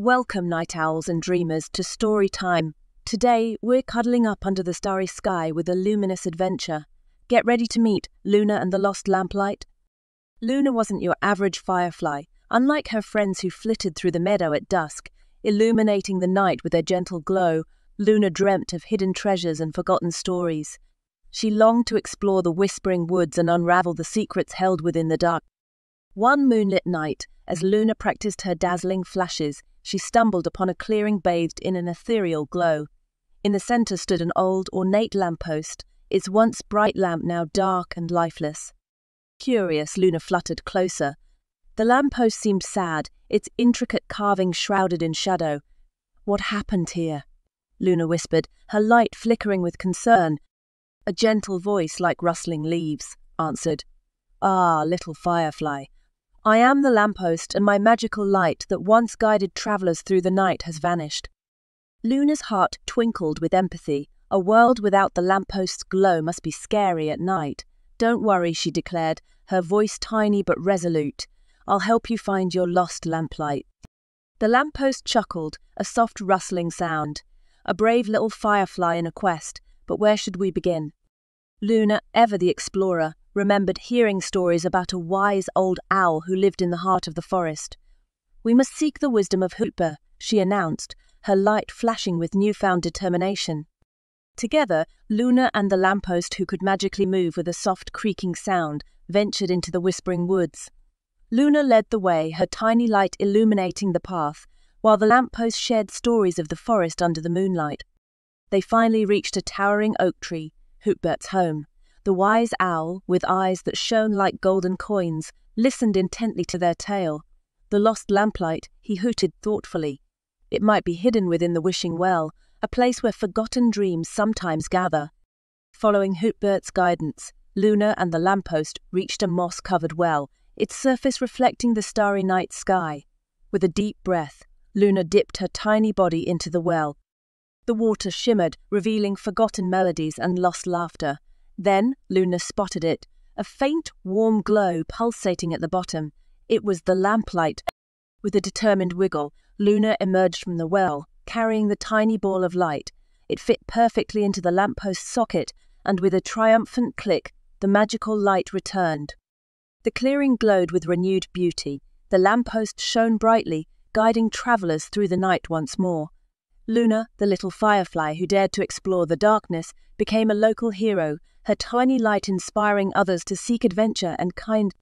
Welcome, night owls and dreamers, to story time. Today, we're cuddling up under the starry sky with a luminous adventure. Get ready to meet Luna and the Lost Lamplight. Luna wasn't your average firefly. Unlike her friends who flitted through the meadow at dusk, illuminating the night with their gentle glow, Luna dreamt of hidden treasures and forgotten stories. She longed to explore the whispering woods and unravel the secrets held within the dark. One moonlit night, as Luna practiced her dazzling flashes, she stumbled upon a clearing bathed in an ethereal glow. In the center stood an old, ornate lamppost, its once bright lamp now dark and lifeless. Curious, Luna fluttered closer. The lamppost seemed sad, its intricate carving shrouded in shadow. What happened here? Luna whispered, her light flickering with concern. A gentle voice like rustling leaves answered, Ah, little firefly, I am the lamppost, and my magical light that once guided travellers through the night has vanished. Luna's heart twinkled with empathy. A world without the lamppost's glow must be scary at night. Don't worry, she declared, her voice tiny but resolute. I'll help you find your lost lamplight. The lamppost chuckled, a soft rustling sound. A brave little firefly in a quest, but where should we begin? Luna, ever the explorer, remembered hearing stories about a wise old owl who lived in the heart of the forest. We must seek the wisdom of Hootbert, she announced, her light flashing with newfound determination. Together, Luna and the lamppost, who could magically move with a soft creaking sound, ventured into the whispering woods. Luna led the way, her tiny light illuminating the path, while the lamppost shared stories of the forest under the moonlight. They finally reached a towering oak tree, Hootbert's home. The wise owl, with eyes that shone like golden coins, listened intently to their tale. The lost lamplight, he hooted thoughtfully. It might be hidden within the wishing well, a place where forgotten dreams sometimes gather. Following Hootbert's guidance, Luna and the lamppost reached a moss covered well, its surface reflecting the starry night sky. With a deep breath, Luna dipped her tiny body into the well. The water shimmered, revealing forgotten melodies and lost laughter. Then Luna spotted it, a faint, warm glow pulsating at the bottom. It was the lamplight. With a determined wiggle, Luna emerged from the well, carrying the tiny ball of light. It fit perfectly into the lamppost socket, and with a triumphant click, the magical light returned. The clearing glowed with renewed beauty. The lamppost shone brightly, guiding travellers through the night once more. Luna, the little firefly who dared to explore the darkness, became a local hero, her tiny light inspiring others to seek adventure and kind